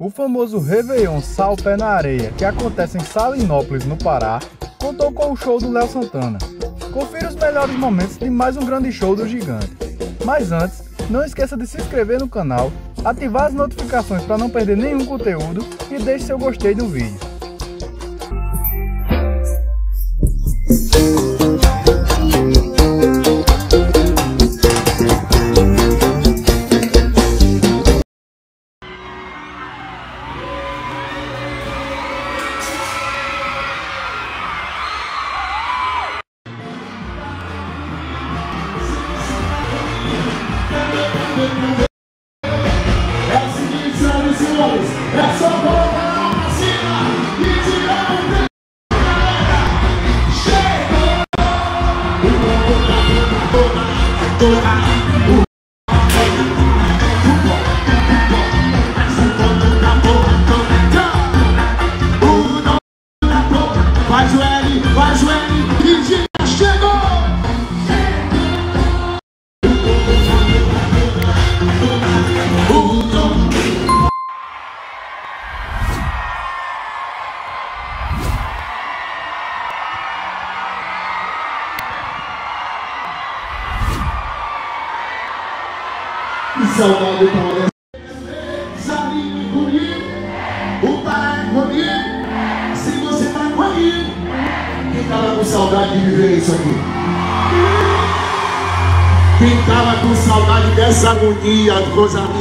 O famoso Réveillon Sal Pé na Areia, que acontece em Salinópolis, no Pará, contou com o show do Léo Santana. Confira os melhores momentos de mais um grande show do gigante. Mas antes, não esqueça de se inscrever no canal, ativar as notificações para não perder nenhum conteúdo e deixe seu gostei no vídeo. Saudade do Paulo. Salinho é comigo, o Pará é comigo. Se você tá comigo, quem tava com saudade de viver isso aqui? Quem tava com saudade dessa agonia, coisa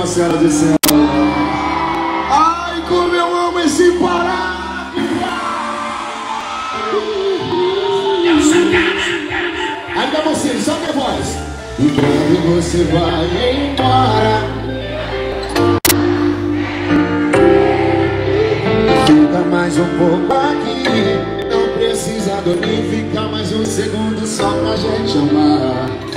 cima, senhoras e senhores. Ai, como eu amo esse Pará! Ainda você, só que voz. E quando você vai embora, fica mais um pouco aqui. Não precisa dormir, fica mais um segundo só pra gente amar.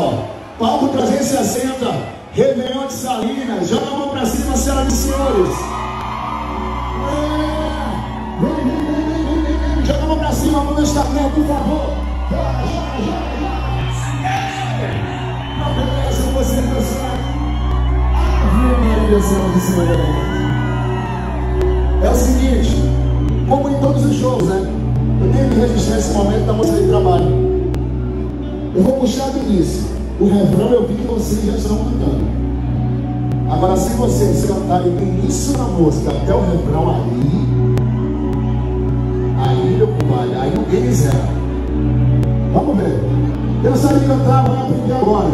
Ó. Palco 360, Réveillon de Salinas, joga a mão pra cima, senhoras e senhores. É. Vem, joga a mão pra cima no meu Instagram, por favor. Joga, joga, joga. Não você dançar. Maria, senhoras e senhores. É o seguinte, como em todos os shows, né? Eu tenho que registrar esse momento da moça de trabalho. Eu vou puxar do início. O refrão eu vi que vocês já estão cantando. Agora, se vocês cantarem do início da música até o refrão aí, aí, meu compadre, aí ninguém zera. Vamos ver. Não sabe cantar, vai aprender agora.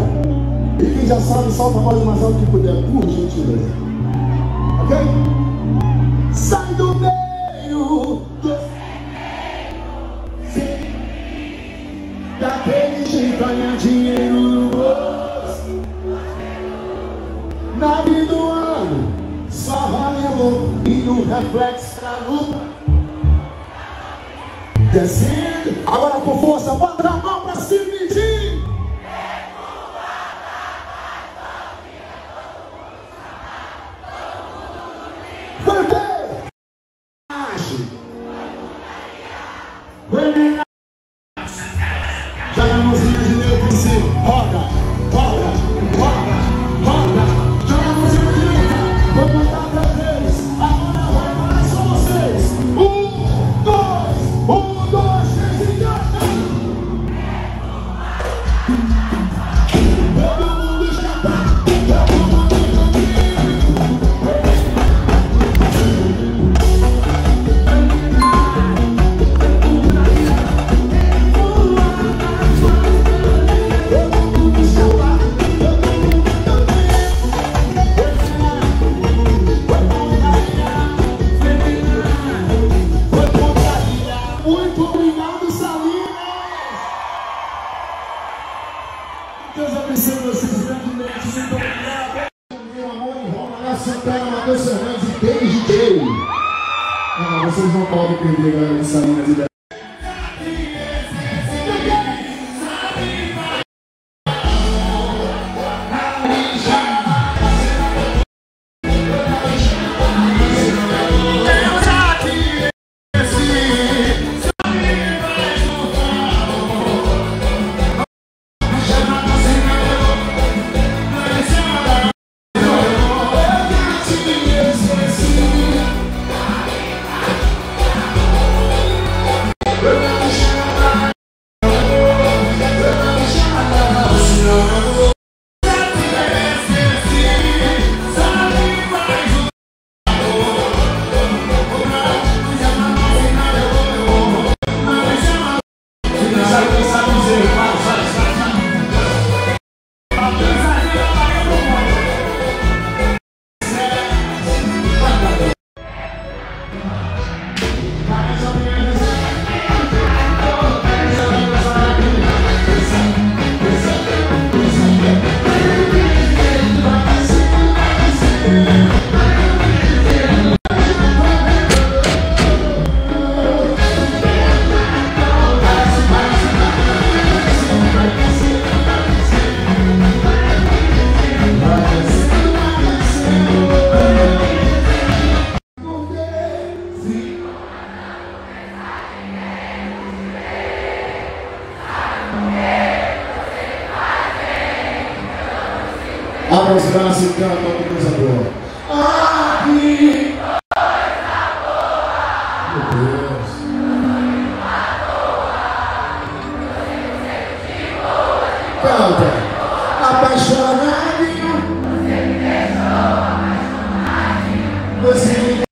E quem já sabe, solta a voz mais alto que puder, por gentileza. Ok? Daquele jeito ganha dinheiro no bolso. Na vida do ano Só valendo E no reflexo da luta. Descendo Agora com força Bota a mãozinha de Deus roda, canta uma coisa boa. Deus. Canta. Apaixonadinho. Você me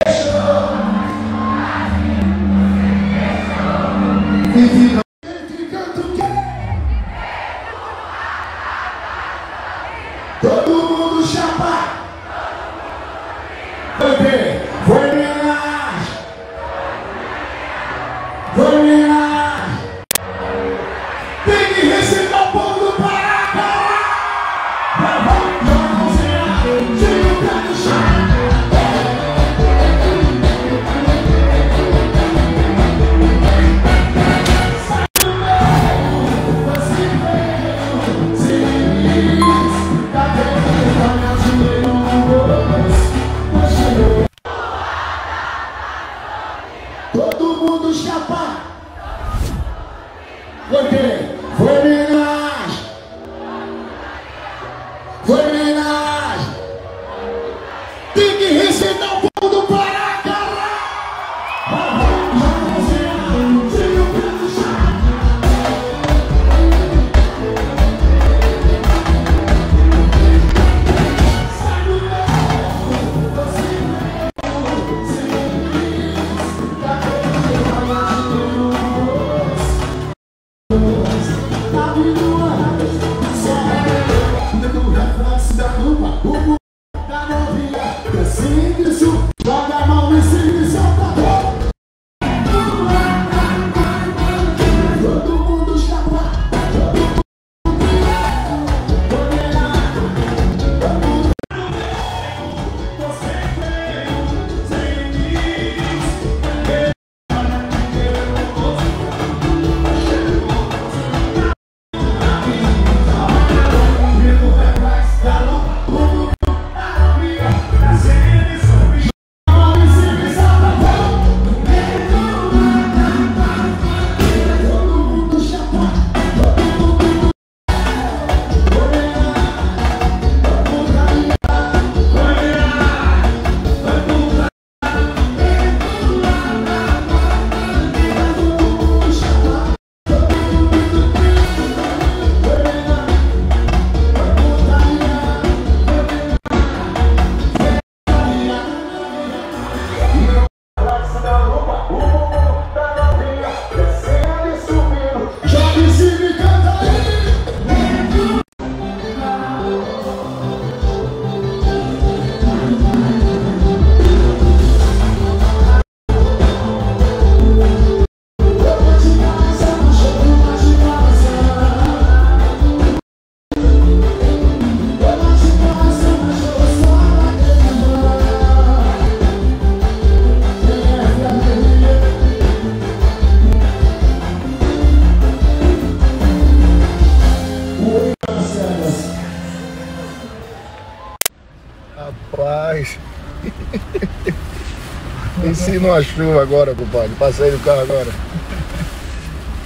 Ensina uma chuva agora, compadre. Passei do carro agora.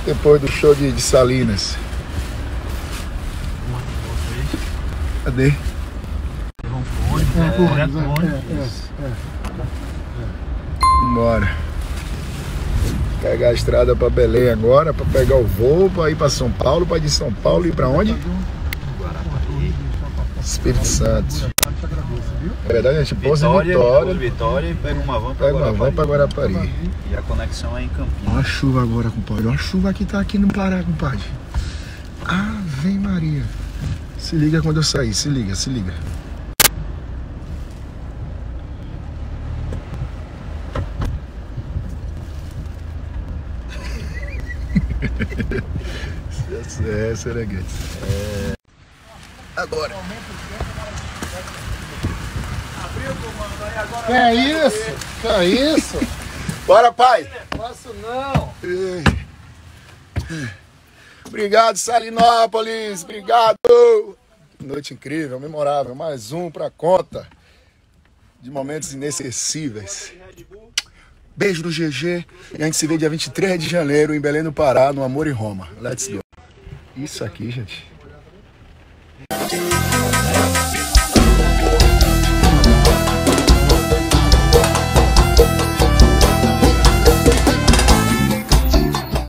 Depois do show de, de Salinas. Cadê? Bora. Pegar a estrada pra Belém agora, pra pegar o voo, pra ir pra São Paulo, pra ir de São Paulo ir pra onde? Espírito Santo. É verdade, a gente pousa em Vitória, Vitória, Vitória e pega uma van pega uma van pra Guarapari. Guarapari. E a conexão é em Campinas. Olha a chuva agora, compadre. Olha a chuva que tá aqui no Pará, compadre. Ave Maria. Se liga quando eu sair, se liga, se liga. é, Sereguete. É. Agora. Que é isso? Que é isso? Bora, pai! Posso não. Obrigado, Salinópolis. Obrigado. Noite incrível, memorável. Mais um pra conta de momentos inesquecíveis. Beijo do GG. E a gente se vê dia 23 de janeiro em Belém do Pará, no Amor e Roma. Let's go. Isso aqui, gente.